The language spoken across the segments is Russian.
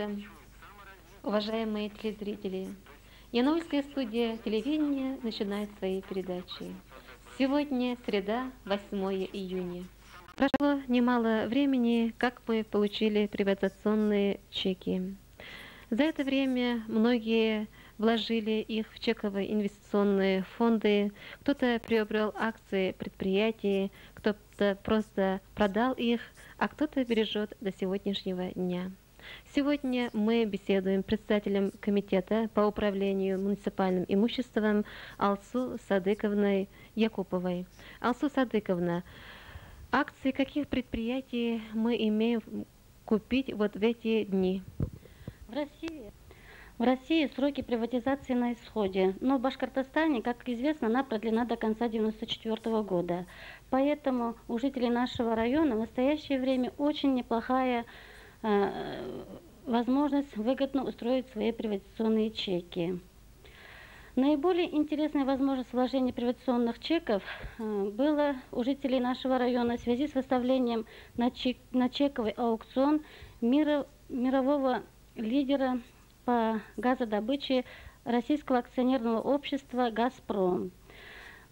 утро, уважаемые телезрители. Янаульская студия телевидения начинает свои передачи. Сегодня среда, 8 июня. Прошло немало времени, как мы получили приватизационные чеки. За это время многие вложили их в чековые инвестиционные фонды, кто-то приобрел акции предприятий, кто-то просто продал их, а кто-то бережет до сегодняшнего дня. Сегодня мы беседуем с председателем комитета по управлению муниципальным имуществом Алсу Садыковной Якуповой. Алсу Садыковна, акции каких предприятий мы имеем купить вот в эти дни? В России в России сроки приватизации на исходе, но в Башкортостане, как известно, она продлена до конца 1994 года. Поэтому у жителей нашего района в настоящее время очень неплохая возможность выгодно устроить свои приватизационные чеки. Наиболее интересная возможность вложения приватизационных чеков э, было у жителей нашего района в связи с выставлением на, чек, на чековый аукцион мира, мирового лидера по газодобыче российского акционерного общества «Газпром».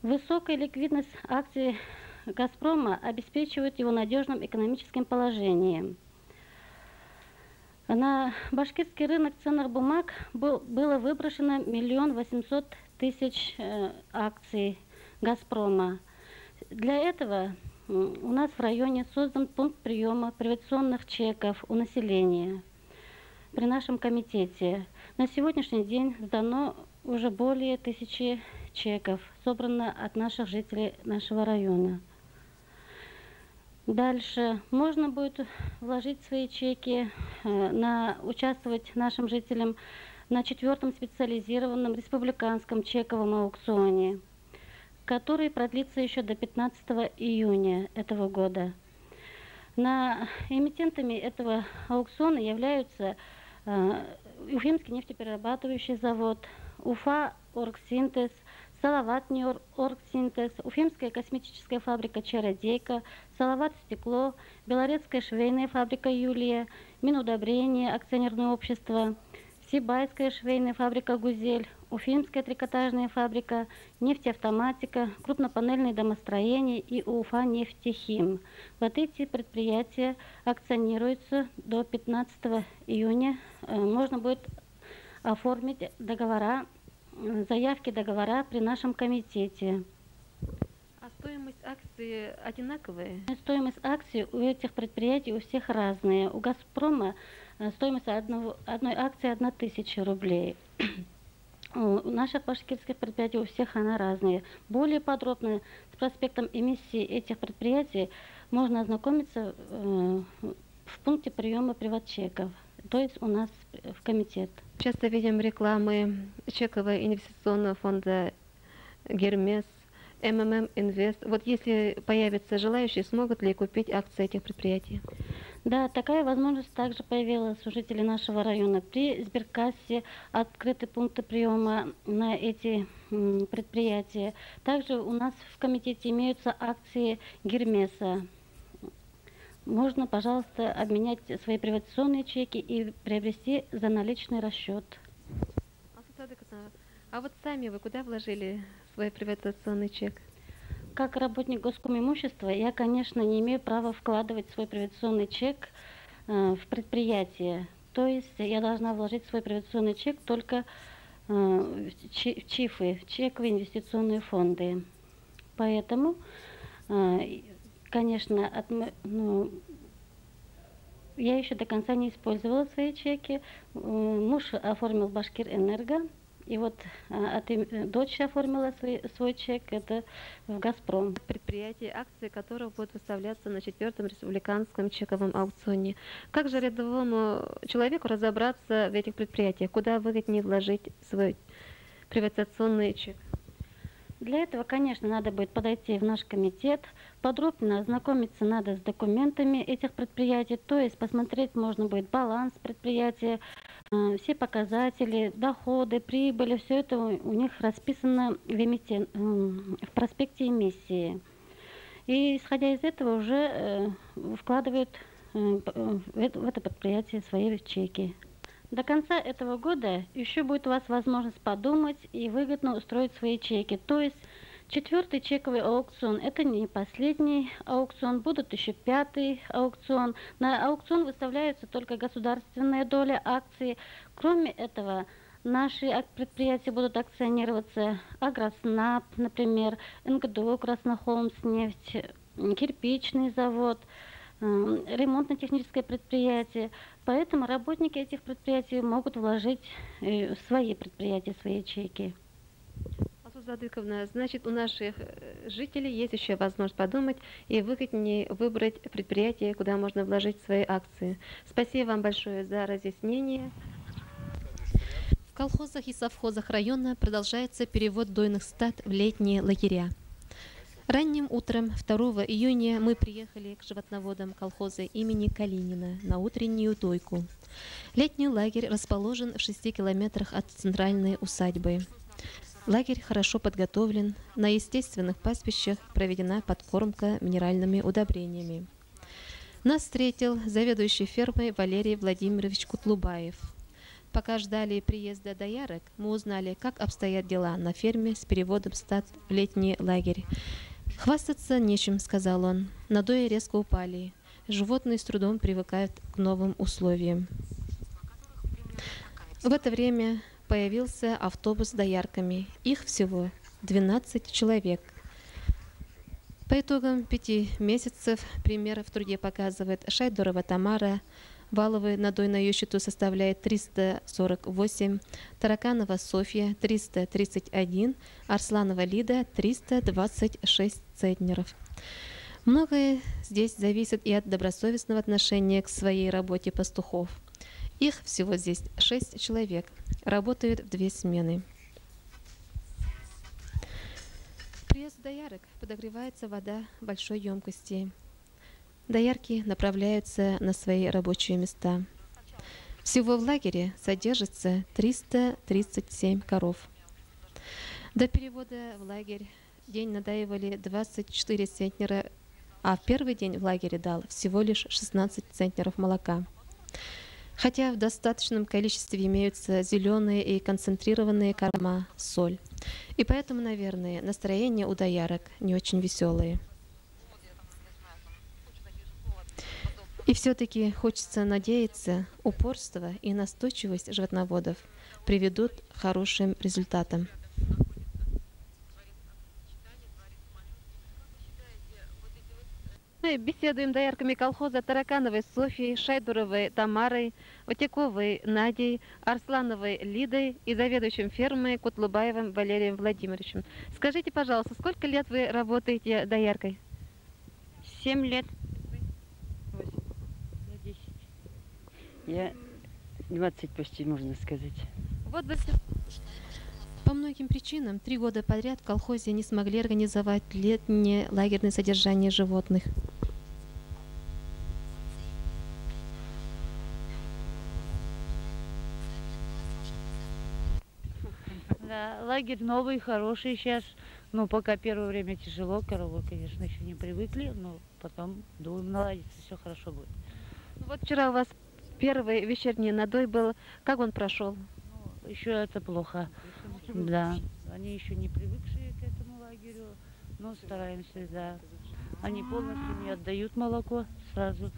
Высокая ликвидность акций «Газпрома» обеспечивает его надежным экономическим положением. На башкирский рынок ценных бумаг был, было выброшено миллион восемьсот тысяч э, акций «Газпрома». Для этого у нас в районе создан пункт приема приватизационных чеков у населения – при нашем комитете. На сегодняшний день сдано уже более тысячи чеков, собрано от наших жителей нашего района. Дальше можно будет вложить свои чеки, э, на, участвовать нашим жителям на четвертом специализированном республиканском чековом аукционе, который продлится еще до 15 июня этого года. На эмитентами этого аукциона являются Э, Уфимский нефтеперерабатывающий завод, Уфа Оргсинтез, Салават Оргсинтез, Уфимская косметическая фабрика Чародейка, Салават Стекло, Белорецкая швейная фабрика Юлия, Минудобрение, акционерное общество – Сибайская швейная фабрика «Гузель», Уфимская трикотажная фабрика, нефтеавтоматика, крупнопанельные домостроения и Уфа нефтехим. Вот эти предприятия акционируются до 15 июня. Э, можно будет оформить договора, заявки договора при нашем комитете. А стоимость акции одинаковая? Стоимость акций у этих предприятий у всех разные. У «Газпрома» Э, стоимость одного, одной акции 1000 рублей. У наших башкирских предприятий у всех она разная. Более подробно с проспектом эмиссии этих предприятий можно ознакомиться э, в пункте приема приватчеков, то есть у нас в комитет. Часто видим рекламы чекового инвестиционного фонда «Гермес», МММ Инвест. Вот если появятся желающие, смогут ли купить акции этих предприятий? Да, такая возможность также появилась у жителей нашего района. При сберкассе открыты пункты приема на эти предприятия. Также у нас в комитете имеются акции Гермеса. Можно, пожалуйста, обменять свои приватизационные чеки и приобрести за наличный расчет. А вот сами вы куда вложили свой приватизационный чек? Как работник госкомимущества, я, конечно, не имею права вкладывать свой приватизационный чек э, в предприятие. То есть я должна вложить свой приватизационный чек только э, в ЧИФы, в чековые инвестиционные фонды. Поэтому, э, конечно, от, ну, я еще до конца не использовала свои чеки. Муж оформил Башкир Энерго, и вот а, от им, дочь оформила свой, свой чек, это в «Газпром». Предприятие, акции которого будут выставляться на четвертом республиканском чековом аукционе. Как же рядовому человеку разобраться в этих предприятиях? Куда выгоднее вложить свой приватизационный чек? Для этого, конечно, надо будет подойти в наш комитет, подробно ознакомиться надо с документами этих предприятий, то есть посмотреть можно будет баланс предприятия, э, все показатели, доходы, прибыли, все это у них расписано в, эмитен, в проспекте эмиссии. И исходя из этого уже э, вкладывают э, в это предприятие свои чеки. До конца этого года еще будет у вас возможность подумать и выгодно устроить свои чеки. То есть четвертый чековый аукцион – это не последний аукцион, будут еще пятый аукцион. На аукцион выставляются только государственные доли акций. Кроме этого, наши предприятия будут акционироваться Агроснаб, например, НГДУ, Краснохолмснефть, кирпичный завод – ремонтно-техническое предприятие. Поэтому работники этих предприятий могут вложить э, в свои предприятия свои ячейки. Задыковна, значит, у наших э, жителей есть еще возможность подумать и выгоднее выбрать предприятие, куда можно вложить свои акции. Спасибо вам большое за разъяснение. В колхозах и совхозах района продолжается перевод дойных стад в летние лагеря. Ранним утром 2 июня мы приехали к животноводам колхоза имени Калинина на утреннюю дойку. Летний лагерь расположен в 6 километрах от центральной усадьбы. Лагерь хорошо подготовлен, на естественных пастбищах проведена подкормка минеральными удобрениями. Нас встретил заведующий фермой Валерий Владимирович Кутлубаев. Пока ждали приезда доярок, мы узнали, как обстоят дела на ферме с переводом стад в летний лагерь. «Хвастаться нечем», — сказал он. Надои резко упали. Животные с трудом привыкают к новым условиям. В это время появился автобус с доярками. Их всего 12 человек. По итогам пяти месяцев пример в труде показывает Шайдорова Тамара, Валовый надой на ее счету составляет 348, Тараканова Софья 331, Арсланова Лида 326 центнеров. Многое здесь зависит и от добросовестного отношения к своей работе пастухов. Их всего здесь шесть человек, работают в две смены. Приезд доярок подогревается вода большой емкости. Доярки направляются на свои рабочие места. Всего в лагере содержится 337 коров. До перевода в лагерь день надаивали 24 центнера, а в первый день в лагере дал всего лишь 16 центнеров молока. Хотя в достаточном количестве имеются зеленые и концентрированные корма, соль. И поэтому, наверное, настроение у доярок не очень веселые. И все-таки хочется надеяться, упорство и настойчивость животноводов приведут к хорошим результатам. Мы беседуем доярками колхоза Таракановой Софией, Шайдуровой Тамарой, Отяковой Надей, Арслановой Лидой и заведующим фермой Кутлубаевым Валерием Владимировичем. Скажите, пожалуйста, сколько лет вы работаете дояркой? Семь лет. Я 20 почти, можно сказать. Вот бы по многим причинам три года подряд в колхозе не смогли организовать летнее лагерное содержание животных. Да, лагерь новый, хороший сейчас. Ну, пока первое время тяжело, коровы, конечно, еще не привыкли, но потом, думаем, наладится, все хорошо будет. Вот вчера у вас Первый вечерний надой был. Как он прошел? Ну, еще это плохо. Да. Они еще не привыкшие к этому лагерю, но стараемся, да. Они полностью не отдают молоко сразу.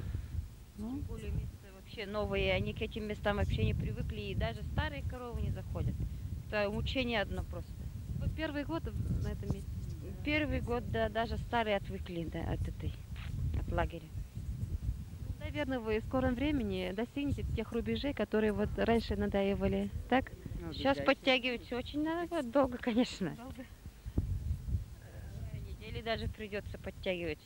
Ну. Более места вообще новые, они к этим местам вообще не привыкли, и даже старые коровы не заходят. Это мучение одно просто. Вот первый год на этом месте? Первый год, да, даже старые отвыкли да, от этой, от лагеря. Наверное, вы в скором времени достигнете тех рубежей, которые вот раньше надаивали, так? Ну, Сейчас подтягивать очень надо, долго, конечно. Долго? Недели даже придется подтягивать.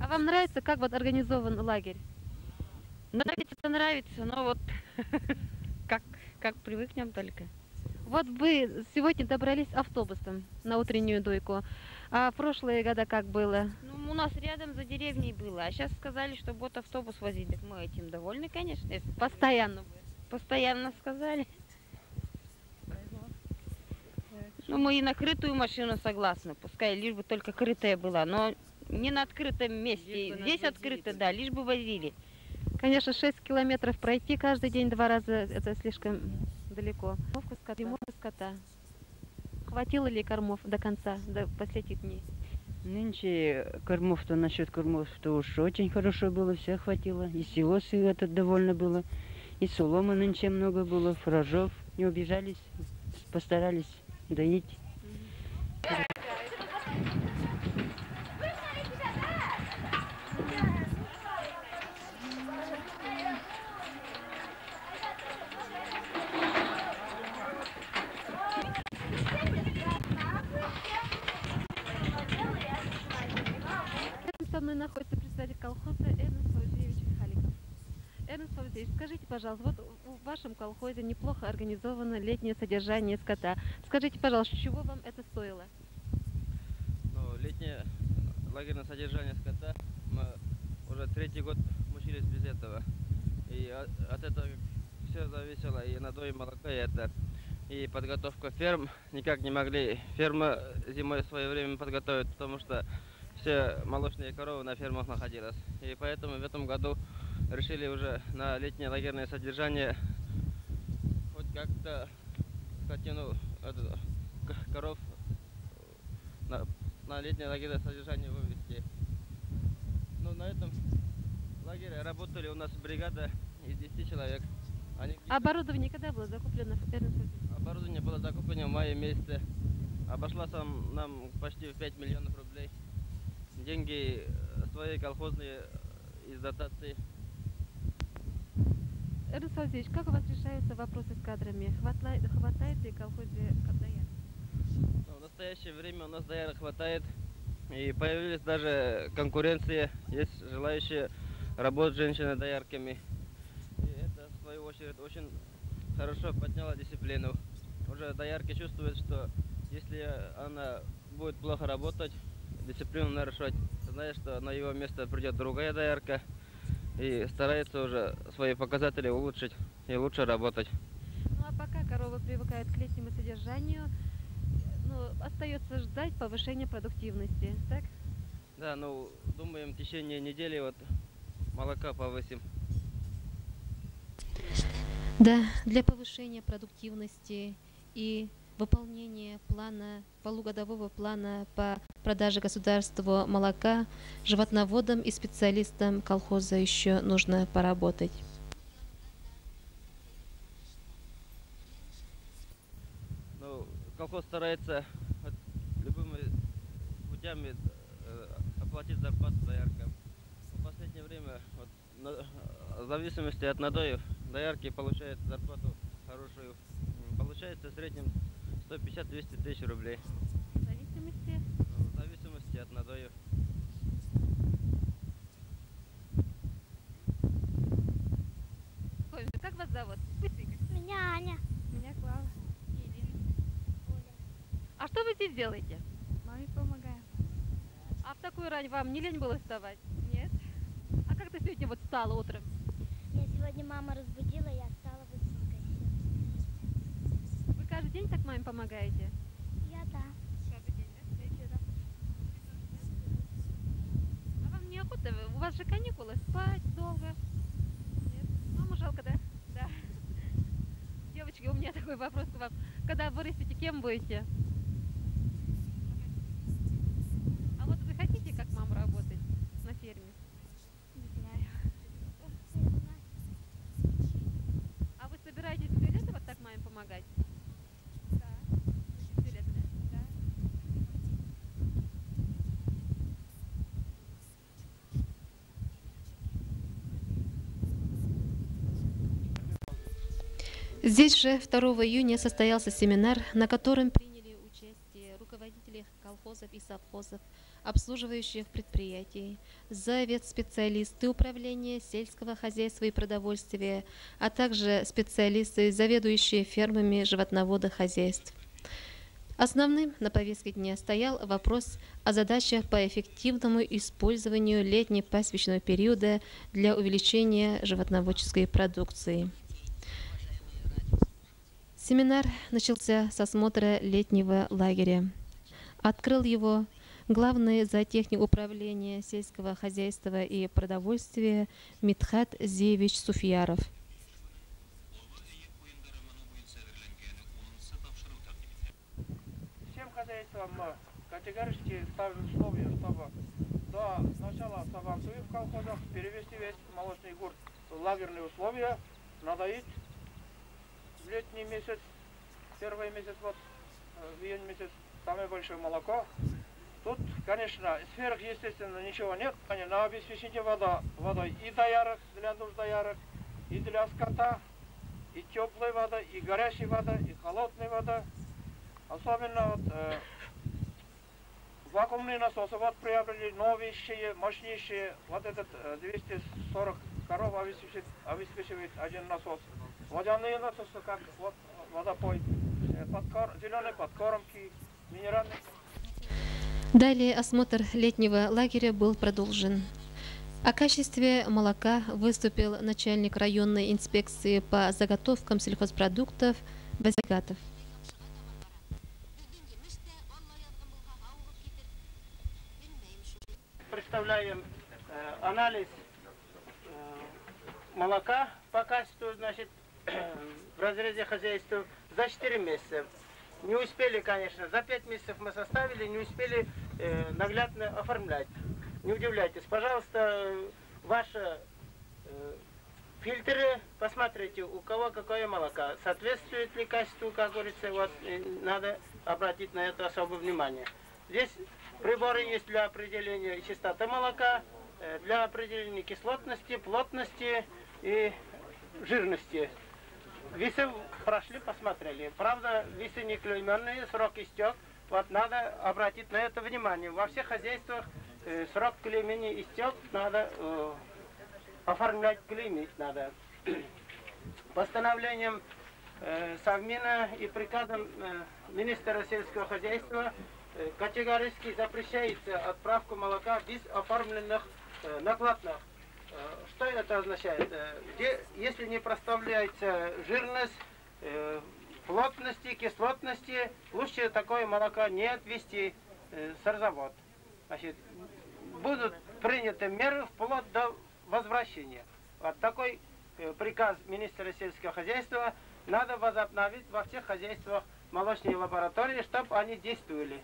А вам нравится, как вот организован лагерь? Нравится, нравится, но вот как, как привыкнем только. Вот вы сегодня добрались автобусом на утреннюю дойку. А в прошлые года как было? Ну, у нас рядом за деревней было. А сейчас сказали, что вот автобус возить. Так мы этим довольны, конечно. Если постоянно. Постоянно сказали. Ну, мы и на крытую машину согласны. Пускай лишь бы только крытая была. Но не на открытом месте. Здесь открыто, да, лишь бы возили. Конечно, 6 километров пройти каждый день два раза это слишком далеко. Зимовка скота. Хватило ли кормов до конца, до последних дней? Нынче кормов-то насчет кормов-то уж очень хорошо было, все хватило. И силосы это довольно было, и соломы нынче много было, фуражов. Не убежались, постарались доить. Пожалуйста, вот в вашем колхозе неплохо организовано летнее содержание скота. Скажите, пожалуйста, чего вам это стоило? Ну, летнее лагерное содержание скота, мы уже третий год мучились без этого. И от, этого все зависело, и надой молока, и это, и подготовка ферм. Никак не могли фермы зимой свое время подготовить, потому что все молочные коровы на фермах находились. И поэтому в этом году решили уже на летнее лагерное содержание хоть как-то скотину, это, коров на, на летнее лагерное содержание вывести. Ну, на этом лагере работали у нас бригада из 10 человек. Они, Оборудование когда было закуплено? Эрнест Фаузеевич? оборудование было закуплено в мае месяце. Обошлось нам, нам почти в 5 миллионов рублей. Деньги э, свои колхозные э, из дотации. Эрнест Фаузеевич, как у вас решаются вопросы с кадрами? Хватает, хватает ли колхозе доярок? В настоящее время у нас доярок хватает. И появились даже конкуренции. Есть желающие работать женщины доярками. И это, в свою очередь, очень хорошо подняло дисциплину. Уже доярки чувствуют, что если она будет плохо работать, дисциплину нарушать, знаешь, что на его место придет другая доярка и старается уже свои показатели улучшить и лучше работать. Ну а пока коровы привыкают к летнему содержанию, ну, остается ждать повышения продуктивности, так? Да, ну, думаем, в течение недели вот молока повысим. Да, для повышения продуктивности и выполнения плана, полугодового плана по продаже государству молока животноводам и специалистам колхоза еще нужно поработать. Ну, колхоз старается любыми путями э, оплатить зарплату дояркам. В последнее время, вот, на- в зависимости от надоев, доярки получают зарплату хорошую. Получается в среднем 150-200 тысяч рублей. В зависимости. Ну, В зависимости от надоев. Ой, Как вас зовут? Быстренько. Меня Аня. Меня Клава. А что вы здесь делаете? Маме помогаю. А в такую рань вам не лень было вставать? Нет? А как ты сегодня вот встала утром? Меня сегодня мама разбудила, я стала быстренько. Вы каждый день так маме помогаете? Я да. Каждый день, да? Вечером. А вам неохота? У вас же каникулы, спать долго. Нет? Маму жалко, да? Да. Девочки, у меня такой вопрос к вам. Когда вырастете, кем будете? А вот вы хотите, как мама, работать на ферме? Не знаю. А вы собираетесь все лето вот так маме помогать? Да. Все лето, да? Здесь же 2 июня состоялся семинар, на котором приняли участие руководители колхозов и совхозов, обслуживающих предприятий, специалисты управления сельского хозяйства и продовольствия, а также специалисты, заведующие фермами животноводных хозяйств. Основным на повестке дня стоял вопрос о задачах по эффективному использованию летне-пасечного периода для увеличения животноводческой продукции. Семинар начался с осмотра летнего лагеря. Открыл его главный зоотехник управления сельского хозяйства и продовольствия Митхат Зевич Суфьяров. Всем хозяйствам мы категорически ставим условия, чтобы до начала сабантуи в колхозах перевести весь молочный гурт в лагерные условия, надоить летний месяц, первый месяц, вот э, в июнь месяц, самое большое молоко. Тут, конечно, сверхъестественно ничего нет, они на обеспечение вода, водой и доярок, для нужд доярок, и для скота, и теплая вода, и горячая вода, и холодная вода. Особенно вот э, вакуумные насосы вот приобрели новейшие, мощнейшие. Вот этот э, 240 коров обеспечивает, обеспечивает один насос. Водяные насосы, как вот водопой, э, подкор, зеленые подкормки, минеральные. Далее осмотр летнего лагеря был продолжен. О качестве молока выступил начальник районной инспекции по заготовкам сельхозпродуктов Базигатов. Представляем э, анализ э, молока по качеству, значит, в разрезе хозяйства за 4 месяца. Не успели, конечно, за 5 месяцев мы составили, не успели э, наглядно оформлять. Не удивляйтесь, пожалуйста, ваши э, фильтры, посмотрите, у кого какое молоко, соответствует ли качеству, как говорится, вот надо обратить на это особое внимание. Здесь приборы есть для определения чистоты молока, э, для определения кислотности, плотности и жирности. Весы прошли, посмотрели. Правда, весы не клейменные, срок истек. Вот надо обратить на это внимание. Во всех хозяйствах э, срок клеймения истек, надо э, оформлять клеймить надо. Постановлением э, Совмина и приказом э, министра сельского хозяйства э, категорически запрещается отправка молока без оформленных э, накладных. Что это означает? Э, Где, если не проставляется жирность, э, плотности, кислотности, лучше такое молоко не отвести э, в сырзавод. Значит, будут приняты меры вплоть до возвращения. Вот такой приказ министра сельского хозяйства надо возобновить во всех хозяйствах молочные лаборатории, чтобы они действовали.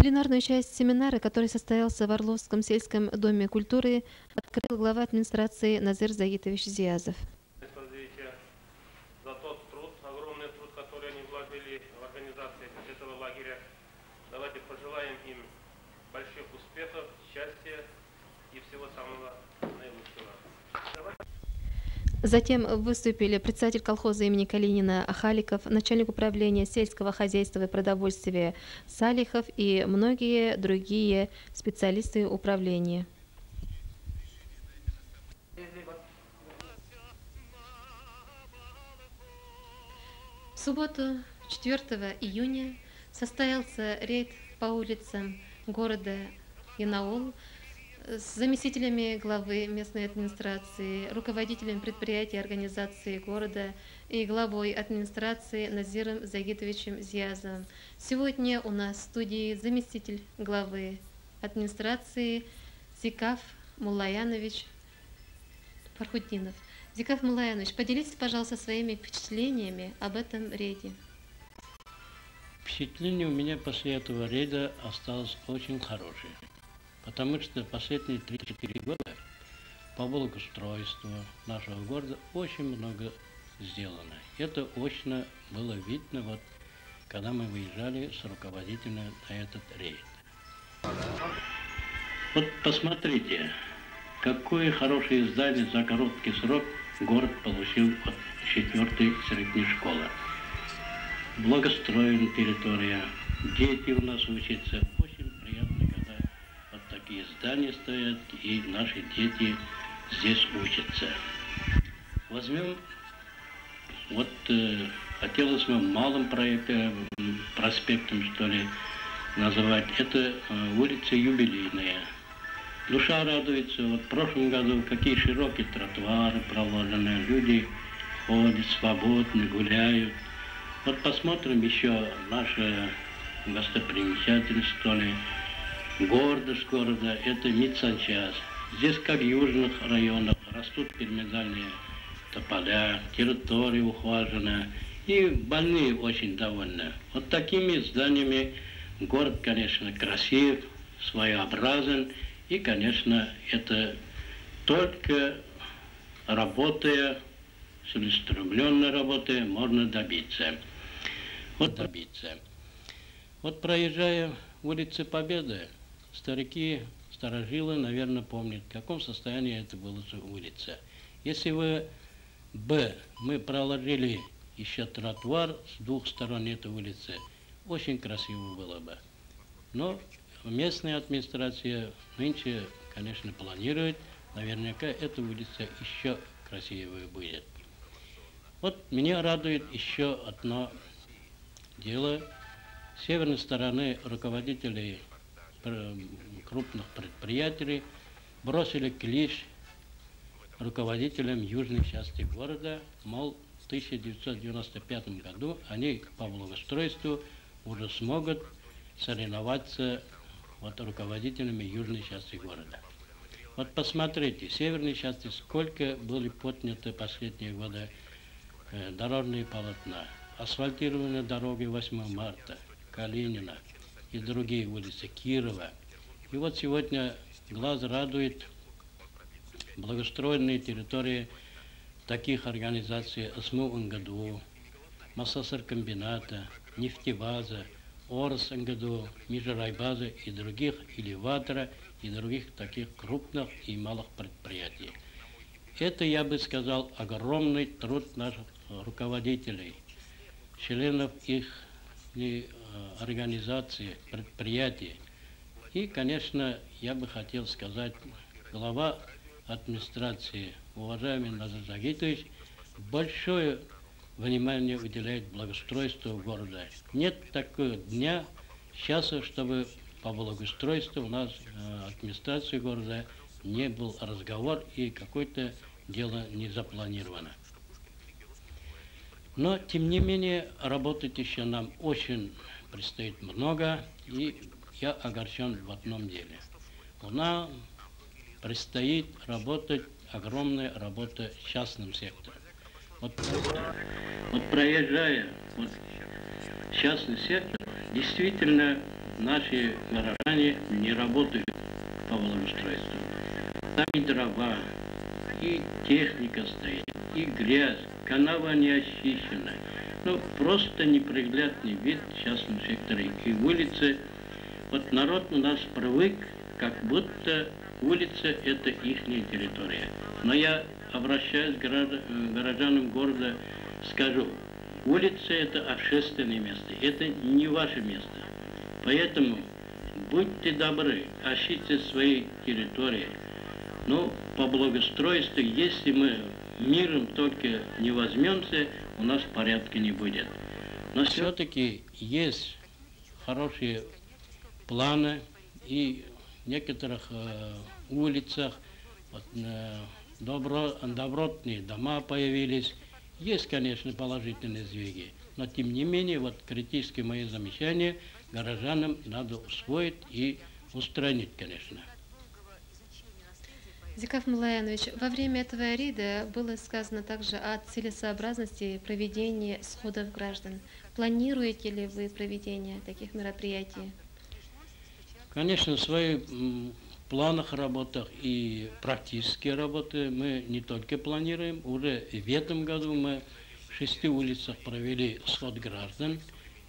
Пленарную часть семинара, который состоялся в Орловском сельском доме культуры, открыл глава администрации Назир Загитович Зиязов. развития, за тот труд, огромный труд, который они вложили в организацию этого лагеря. Давайте пожелаем им больших успехов, счастья и всего самого наилучшего. Затем выступили председатель колхоза имени Калинина Ахаликов, начальник управления сельского хозяйства и продовольствия Салихов и многие другие специалисты управления. В субботу, 4 июня, состоялся рейд по улицам города Янаул с заместителями главы местной администрации, руководителем предприятий и организации города и главой администрации Назиром Загитовичем Зиязовым. Сегодня у нас в студии заместитель главы администрации Зикав Мулаянович Фархуддинов. Зикав Мулаянович, поделитесь, пожалуйста, своими впечатлениями об этом рейде. Впечатление у меня после этого рейда осталось очень хорошее. Потому что последние 3-4 года по благоустройству нашего города очень много сделано. Это очень было видно, вот, когда мы выезжали с руководителем на этот рейд. Вот посмотрите, какое хорошее здание за короткий срок город получил от четвертой средней школы. Благостроена территория, дети у нас учатся. Такие здания стоят, и наши дети здесь учатся. Возьмем, вот э, хотелось бы малым проекте, проспектом, что ли, называть. Это э, улица Юбилейная. Душа радуется. Вот в прошлом году какие широкие тротуары проложены, люди ходят свободно, гуляют. Вот посмотрим еще наши достопримечательностями. Гордость города – это Митсанчас. Здесь, как в южных районах, растут пирамидальные тополя, территория ухожена, и больные очень довольны. Вот такими зданиями город, конечно, красив, своеобразен, и, конечно, это только работая, целеустремленно работая, можно добиться. Вот добиться. Вот проезжая улицы Победы, старики, старожилы, наверное, помнят, в каком состоянии это была улица. Если вы Б, мы проложили еще тротуар с двух сторон этой улицы, очень красиво было бы. Но местная администрация нынче, конечно, планирует, наверняка эта улица еще красивее будет. Вот меня радует еще одно дело. С северной стороны руководители крупных предприятий бросили клич руководителям южной части города, мол, в 1995 году они по благоустройству уже смогут соревноваться вот, руководителями южной части города. Вот посмотрите, в северной части сколько были подняты последние годы э, дорожные полотна, асфальтированные дороги 8 марта, Калинина и другие улицы, Кирова. И вот сегодня глаз радует благоустроенные территории таких организаций СМУ НГДУ, Массасаркомбината, нефтебаза, ОРС НГДУ, Межрайбаза и других, элеватора и других таких крупных и малых предприятий. Это, я бы сказал, огромный труд наших руководителей, членов их э, организаций, предприятий. И, конечно, я бы хотел сказать, глава администрации, уважаемый Назар Загитович, большое внимание уделяет благоустройству города. Нет такого дня, часа, чтобы по благоустройству у нас э, администрации города не был разговор и какое-то дело не запланировано. Но, тем не менее, работать еще нам очень предстоит много, и я огорчен в одном деле. У нас предстоит работать огромная работа в частном секторе. Вот, вот проезжая вот, частный сектор, действительно наши горожане не работают по благоустройству. Там и дрова, и техника стоит, и грязь, канава не очищена. Ну, просто неприглядный вид в частном секторе. И улицы, вот народ у нас привык, как будто улица – это их территория. Но я обращаюсь к горожанам города, скажу, улица – это общественное место, это не ваше место. Поэтому будьте добры, ощите свои территории. Но по благоустройству, если мы миром только не возьмемся, у нас порядка не будет. Но все-таки есть хорошие планы и некоторых э, улицах вот, э, добро, добротные дома появились. Есть, конечно, положительные сдвиги, но тем не менее, вот критические мои замечания горожанам надо усвоить и устранить, конечно. Зикав Мулаянович, во время этого арида было сказано также о целесообразности проведения сходов граждан. Планируете ли вы проведение таких мероприятий? Конечно, в своих планах работах и практические работы мы не только планируем, уже в этом году мы в шести улицах провели сход граждан.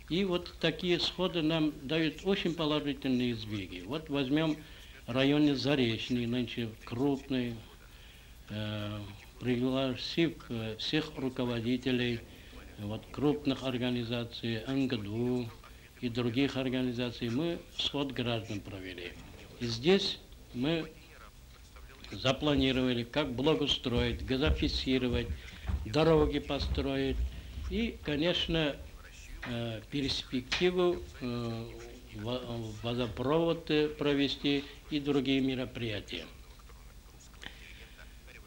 И вот такие сходы нам дают очень положительные сдвиги. Вот возьмем районе Заречный, нынче крупный, э, пригласив всех руководителей вот, крупных организаций, НГДУ, и других организаций, мы сход граждан провели. И здесь мы запланировали, как благоустроить, газофицировать, дороги построить и, конечно, э, перспективу водопроводы провести и другие мероприятия.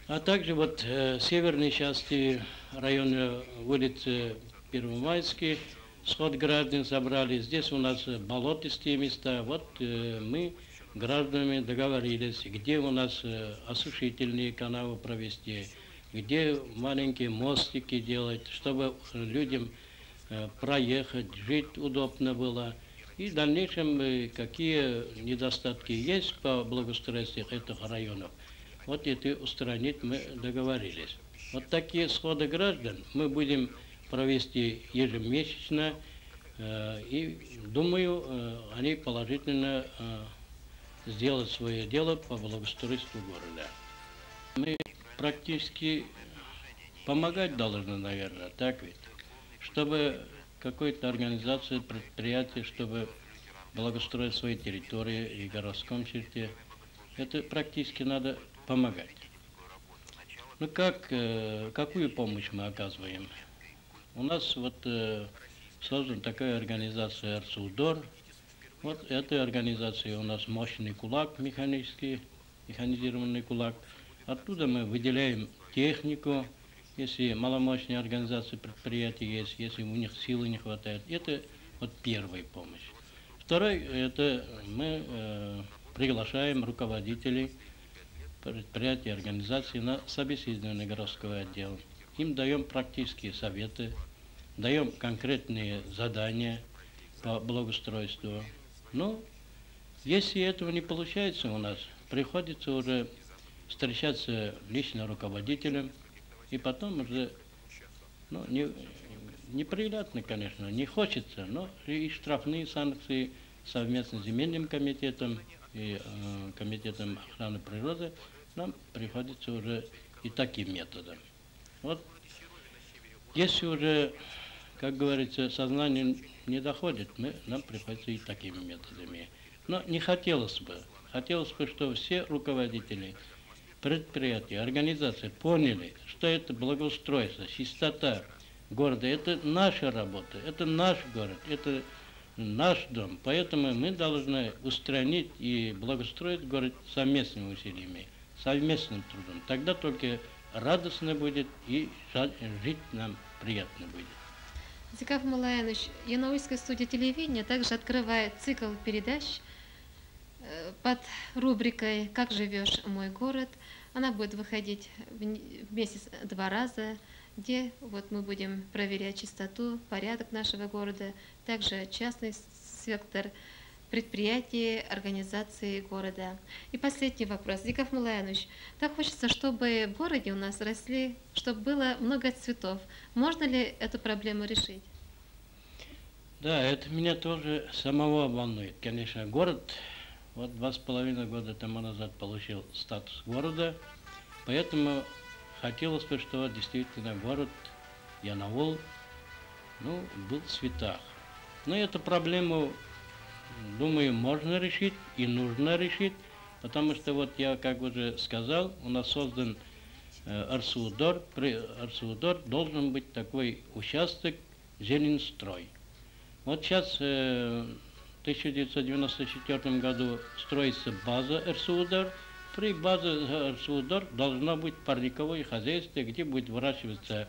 А также вот э, северной части района улицы Первомайской сход граждан собрали. Здесь у нас болотистые места. Вот э, мы гражданами договорились, где у нас э, осушительные каналы провести, где маленькие мостики делать, чтобы людям э, проехать, жить удобно было. И в дальнейшем, э, какие недостатки есть по благоустройству этих районов, вот эти устранить мы договорились. Вот такие сходы граждан мы будем провести ежемесячно, э, и думаю, э, они положительно сделают свое дело по благоустройству города. Мы практически помогать должны, наверное, так ведь, чтобы какой-то организации, предприятие, чтобы благоустроить свои территории и городском черте, это практически надо помогать. Ну как, э, какую помощь мы оказываем? У нас вот э, создана такая организация «Арсудор». Вот этой организации у нас мощный кулак механический, механизированный кулак. Оттуда мы выделяем технику, если маломощные организации, предприятия есть, если у них силы не хватает. Это вот первая помощь. Второй, это мы э, приглашаем руководителей предприятий, организаций на собеседование городского отдела. Им даем практические советы, даем конкретные задания по благоустройству. Но если этого не получается у нас, приходится уже встречаться лично руководителем, и потом уже, ну, не, неприятно, конечно, не хочется, но и штрафные санкции совместно с земельным комитетом и э, комитетом охраны природы нам приходится уже и таким методом. Вот если уже, как говорится, сознание не доходит, мы, нам приходится и такими методами. Но не хотелось бы, хотелось бы, чтобы все руководители предприятия, организации поняли, что это благоустройство, чистота города, это наша работа, это наш город, это наш дом. Поэтому мы должны устранить и благоустроить город совместными усилиями, совместным трудом. Тогда только радостно будет и жить нам приятно будет. Зикав Малаянович, Янаульская студия телевидения также открывает цикл передач под рубрикой «Как живешь, мой город», она будет выходить в месяц два раза, где вот мы будем проверять чистоту, порядок нашего города, также частный сектор, предприятия, организации города. И последний вопрос. Диков Мулаянович, так хочется, чтобы в городе у нас росли, чтобы было много цветов. Можно ли эту проблему решить? Да, это меня тоже самого волнует. Конечно, город вот два с половиной года тому назад получил статус города, поэтому хотелось бы, чтобы действительно город Янаул ну, был в цветах. Но эту проблему, думаю, можно решить и нужно решить, потому что вот я, как уже сказал, у нас создан э, Арсудор, при Арсудор должен быть такой участок Зеленстрой. Вот сейчас э, 1994 году строится база РСУДР. При базе РСУДР должно быть парниковое хозяйство, где будет выращиваться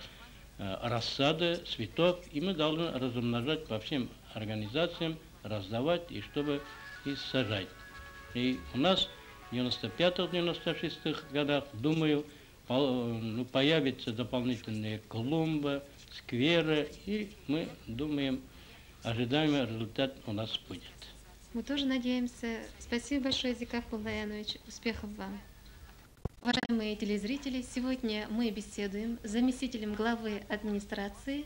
э, рассада цветов, и мы должны размножать по всем организациям, раздавать, и чтобы и сажать. И у нас в 95-96 годах, думаю, ну, появятся дополнительные клумбы, скверы, и мы думаем, ожидаемый результат у нас будет. Мы тоже надеемся. Спасибо большое, Зикав Павлаянович. Успехов вам. Уважаемые телезрители, сегодня мы беседуем с заместителем главы администрации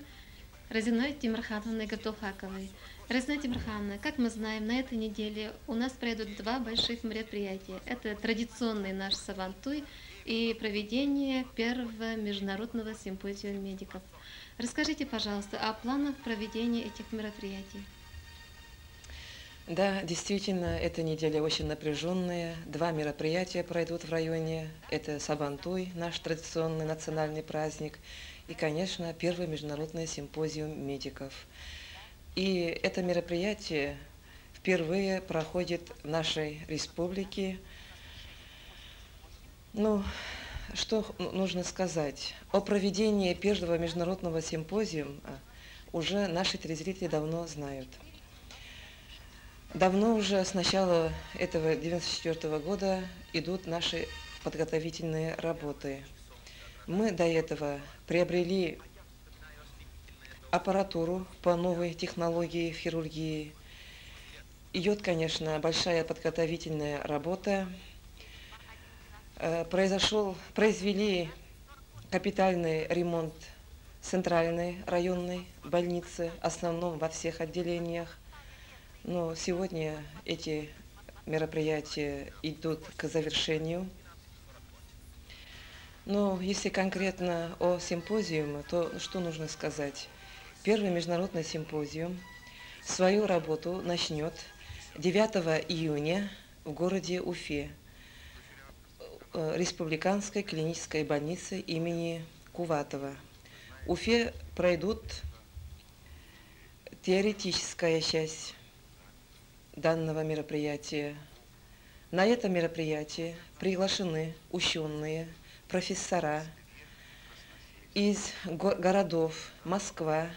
Разиной Тимирхановной Гатухаковой. Разина Тимирхановна, как мы знаем, на этой неделе у нас пройдут два больших мероприятия. Это традиционный наш Савантуй и проведение первого международного симпозиума медиков – Расскажите, пожалуйста, о планах проведения этих мероприятий. Да, действительно, эта неделя очень напряженная. Два мероприятия пройдут в районе. Это Сабантуй, наш традиционный национальный праздник, и, конечно, первый международный симпозиум медиков. И это мероприятие впервые проходит в нашей республике. Ну, что нужно сказать? О проведении первого международного симпозиума уже наши телезрители давно знают. Давно уже с начала этого 94 года идут наши подготовительные работы. Мы до этого приобрели аппаратуру по новой технологии в хирургии. Идет, конечно, большая подготовительная работа. Э, произошел, произвели капитальный ремонт центральной районной больницы, основном во всех отделениях. Но сегодня эти мероприятия идут к завершению. Но если конкретно о симпозиуме, то что нужно сказать? Первый международный симпозиум свою работу начнет 9 июня в городе Уфе, Республиканской клинической больницы имени Куватова. Уфе пройдут теоретическая часть данного мероприятия. На это мероприятие приглашены ученые, профессора из городов Москва,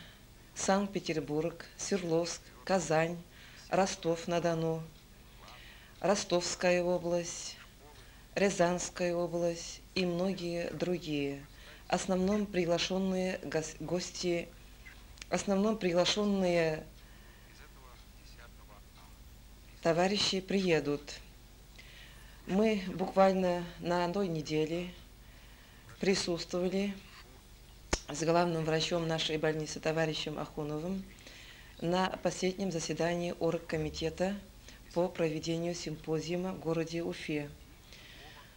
Санкт-Петербург, Свердловск, Казань, Ростов-на-Дону, Ростовская область, Рязанская область и многие другие. Основном приглашенные гости, основном приглашенные товарищи приедут. Мы буквально на одной неделе присутствовали с главным врачом нашей больницы, товарищем Ахуновым, на последнем заседании оргкомитета по проведению симпозиума в городе Уфе.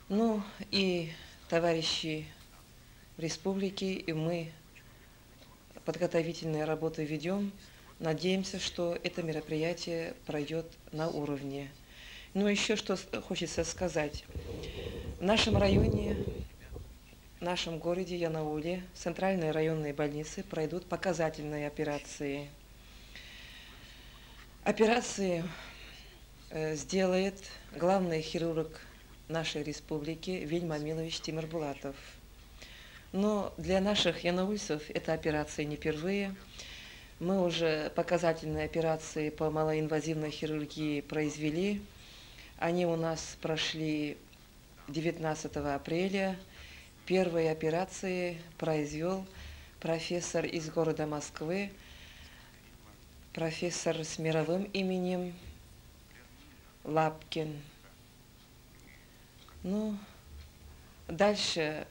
Ну и товарищи в республике, и мы подготовительные работы ведем. Надеемся, что это мероприятие пройдет на уровне. Ну еще что хочется сказать. В нашем районе в нашем городе Янауле, в центральной районной больнице, пройдут показательные операции. Операции э, сделает главный хирург нашей республики Вильм Амилович Тимирбулатов. Но для наших янаульцев эта операция не впервые. Мы уже показательные операции по малоинвазивной хирургии произвели. Они у нас прошли 19 апреля – Первые операции произвел профессор из города Москвы, профессор с мировым именем Лапкин. Ну, дальше,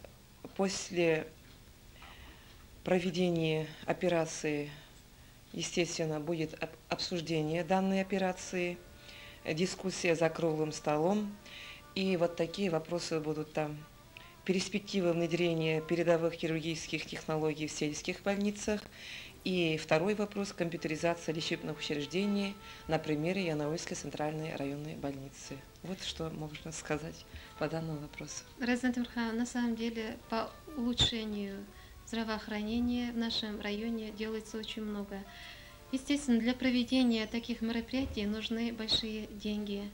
после проведения операции, естественно, будет обсуждение данной операции, дискуссия за круглым столом, и вот такие вопросы будут там. Перспективы внедрения передовых хирургических технологий в сельских больницах. И второй вопрос – компьютеризация лечебных учреждений на примере Янаульской центральной районной больницы. Вот что можно сказать по данному вопросу. Резидент на самом деле по улучшению здравоохранения в нашем районе делается очень много. Естественно, для проведения таких мероприятий нужны большие деньги.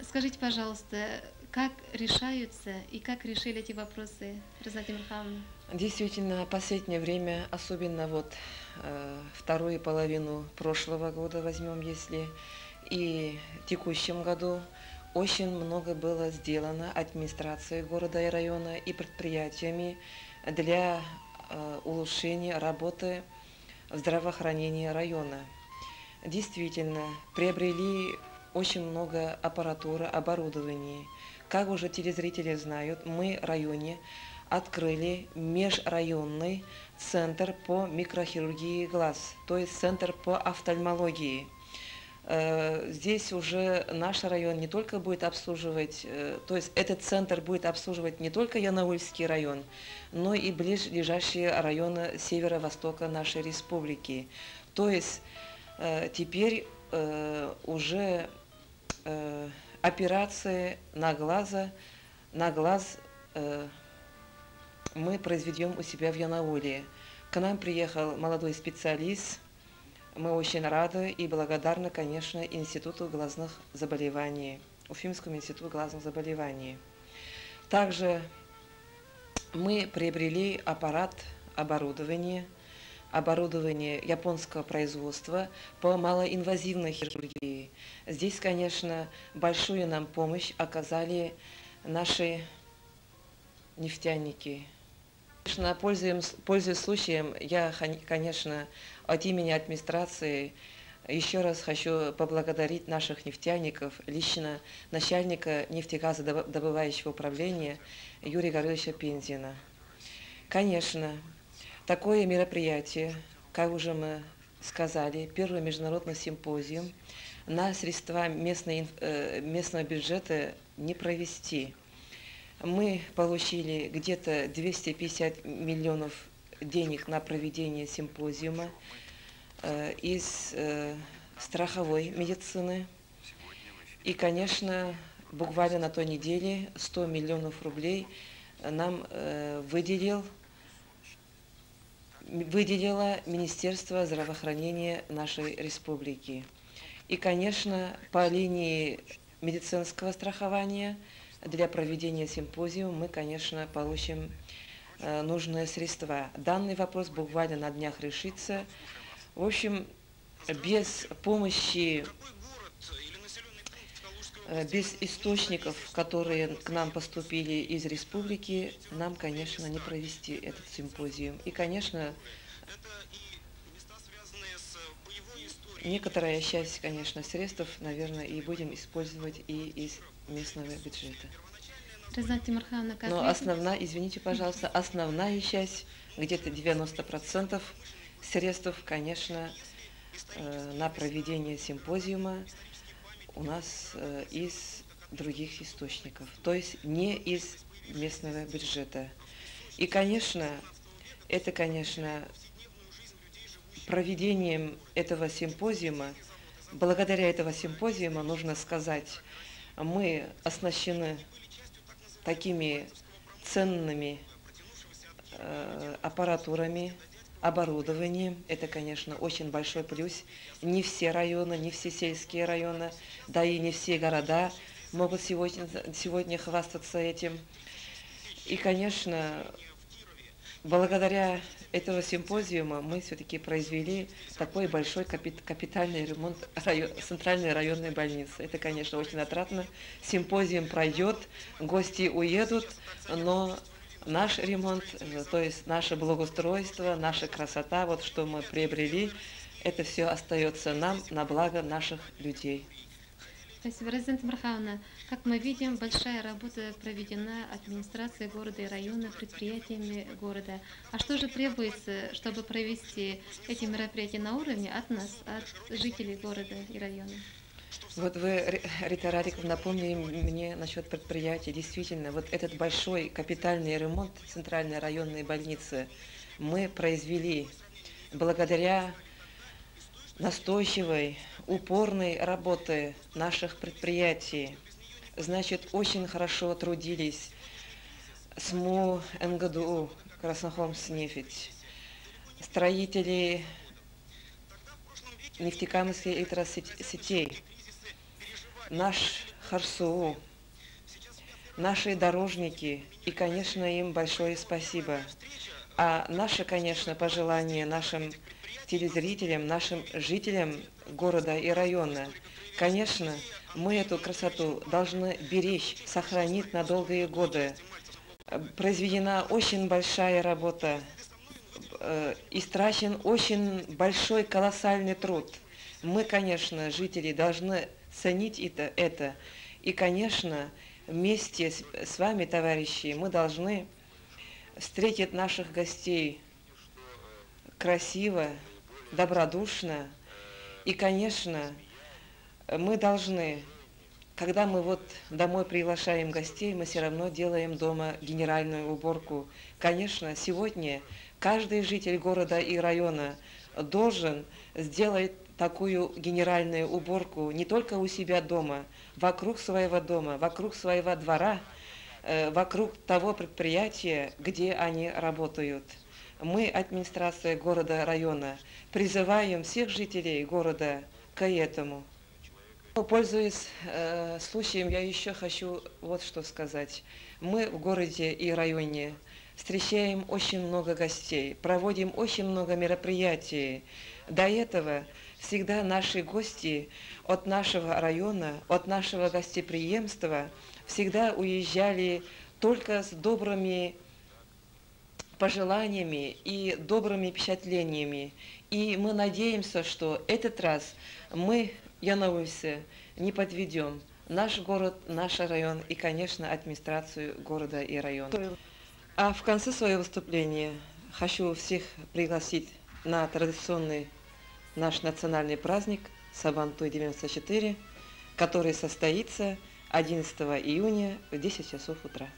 Скажите, пожалуйста, как решаются и как решили эти вопросы, Розалия Михайловна? Действительно, последнее время, особенно вот э, вторую половину прошлого года возьмем, если и в текущем году, очень много было сделано администрацией города и района и предприятиями для э, улучшения работы здравоохранения района. Действительно, приобрели очень много аппаратуры, оборудования, как уже телезрители знают, мы в районе открыли межрайонный центр по микрохирургии глаз, то есть центр по офтальмологии. Э, здесь уже наш район не только будет обслуживать, э, то есть этот центр будет обслуживать не только Янаульский район, но и ближайшие районы северо-востока нашей республики. То есть э, теперь уже операции на глаза, на глаз мы произведем у себя в Янауле. К нам приехал молодой специалист. Мы очень рады и благодарны, конечно, Институту глазных заболеваний, Уфимскому институту глазных заболеваний. Также мы приобрели аппарат, оборудование оборудование японского производства по малоинвазивной хирургии. Здесь, конечно, большую нам помощь оказали наши нефтяники. Конечно, пользуясь, пользуясь случаем, я, конечно, от имени администрации еще раз хочу поблагодарить наших нефтяников, лично начальника нефтегазодобывающего управления Юрия Гавриловича Пензина. Конечно, такое мероприятие, как уже мы сказали, первый международный симпозиум, на средства местной, э, местного бюджета не провести. Мы получили где-то 250 миллионов денег на проведение симпозиума э, из э, страховой медицины. И, конечно, буквально на той неделе 100 миллионов рублей нам э, выделил, выделило Министерство здравоохранения нашей республики. И, конечно, по линии медицинского страхования для проведения симпозиума мы, конечно, получим э, нужные средства. Данный вопрос буквально на днях решится. В общем, без помощи, э, без источников, которые к нам поступили из республики, нам, конечно, не провести этот симпозиум. И, конечно, некоторая часть, конечно, средств, наверное, и будем использовать и из местного бюджета. Но основная, извините, пожалуйста, основная часть, где-то 90% средств, конечно, э, на проведение симпозиума у нас э, из других источников, то есть не из местного бюджета. И, конечно, это, конечно, проведением этого симпозиума, благодаря этого симпозиума, нужно сказать, мы оснащены такими ценными э, аппаратурами, оборудованием. Это, конечно, очень большой плюс. Не все районы, не все сельские районы, да и не все города могут сегодня, сегодня хвастаться этим. И, конечно, благодаря этого симпозиума мы все-таки произвели такой большой капитальный ремонт центральной районной больницы. Это, конечно, очень отрадно. Симпозиум пройдет, гости уедут, но наш ремонт, то есть наше благоустройство, наша красота, вот что мы приобрели, это все остается нам на благо наших людей. Спасибо, Резидент Мархауна. Как мы видим, большая работа проведена администрацией города и района, предприятиями города. А что же требуется, чтобы провести эти мероприятия на уровне от нас, от жителей города и района? Вот вы, Рита Рариков, напомнили мне насчет предприятия. Действительно, вот этот большой капитальный ремонт центральной районной больницы мы произвели благодаря настойчивой, упорной работы наших предприятий. Значит, очень хорошо трудились СМУ НГДУ Краснохолмснефть, строители нефтекамских электросетей, наш ХАРСУ, наши дорожники, и, конечно, им большое спасибо. А наше, конечно, пожелание нашим телезрителям, нашим жителям города и района. Конечно, мы эту красоту должны беречь, сохранить на долгие годы. Произведена очень большая работа, э, истрачен очень большой колоссальный труд. Мы, конечно, жители, должны ценить это. это. И, конечно, вместе с, с вами, товарищи, мы должны встретить наших гостей красиво, добродушно. И, конечно, мы должны, когда мы вот домой приглашаем гостей, мы все равно делаем дома генеральную уборку. Конечно, сегодня каждый житель города и района должен сделать такую генеральную уборку не только у себя дома, вокруг своего дома, вокруг своего двора, э, вокруг того предприятия, где они работают. Мы, администрация города, района, призываем всех жителей города к этому. Пользуясь э, случаем, я еще хочу вот что сказать. Мы в городе и районе встречаем очень много гостей, проводим очень много мероприятий. До этого всегда наши гости от нашего района, от нашего гостеприимства всегда уезжали только с добрыми пожеланиями и добрыми впечатлениями. И мы надеемся, что этот раз мы, янаульцы, не подведем наш город, наш район и, конечно, администрацию города и района. А в конце своего выступления хочу всех пригласить на традиционный наш национальный праздник Сабантуй-94, который состоится 11 июня в 10 часов утра.